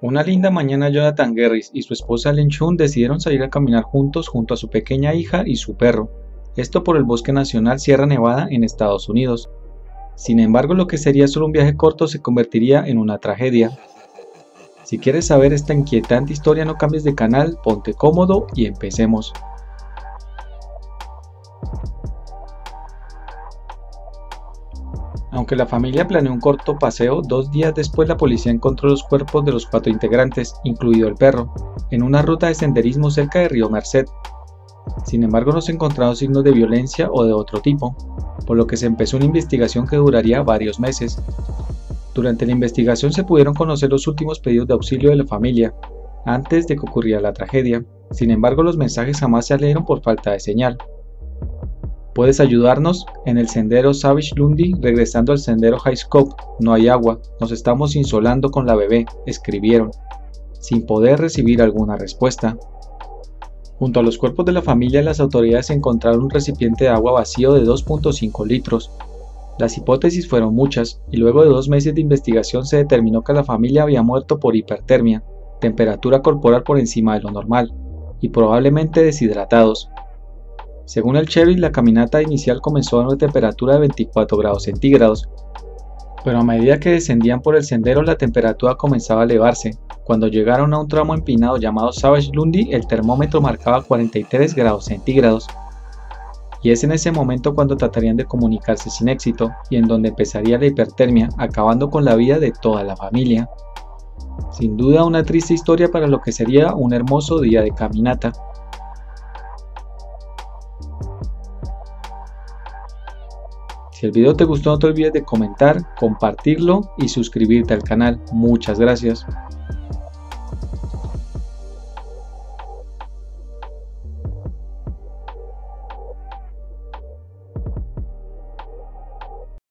Una linda mañana Jonathan Gerris y su esposa Len Chun decidieron salir a caminar juntos junto a su pequeña hija y su perro, esto por el Bosque Nacional Sierra Nevada en Estados Unidos. Sin embargo, lo que sería solo un viaje corto se convertiría en una tragedia. Si quieres saber esta inquietante historia no cambies de canal, ponte cómodo y empecemos. Aunque la familia planeó un corto paseo, dos días después la policía encontró los cuerpos de los cuatro integrantes, incluido el perro, en una ruta de senderismo cerca de Río Merced. Sin embargo, no se encontraron signos de violencia o de otro tipo, por lo que se empezó una investigación que duraría varios meses. Durante la investigación se pudieron conocer los últimos pedidos de auxilio de la familia, antes de que ocurriera la tragedia. Sin embargo, los mensajes jamás se leyeron por falta de señal. Puedes ayudarnos en el sendero Savage Lundi regresando al sendero High Scope. No hay agua, nos estamos insolando con la bebé, escribieron, sin poder recibir alguna respuesta. Junto a los cuerpos de la familia, las autoridades encontraron un recipiente de agua vacío de 2.5 litros. Las hipótesis fueron muchas, y luego de dos meses de investigación se determinó que la familia había muerto por hipertermia, temperatura corporal por encima de lo normal, y probablemente deshidratados, según el sheriff, la caminata inicial comenzó a una temperatura de 24 grados centígrados, pero a medida que descendían por el sendero la temperatura comenzaba a elevarse. Cuando llegaron a un tramo empinado llamado Savage Lundi, el termómetro marcaba 43 grados centígrados. Y es en ese momento cuando tratarían de comunicarse sin éxito y en donde empezaría la hipertermia, acabando con la vida de toda la familia. Sin duda una triste historia para lo que sería un hermoso día de caminata. Si el video te gustó no te olvides de comentar, compartirlo y suscribirte al canal. Muchas gracias.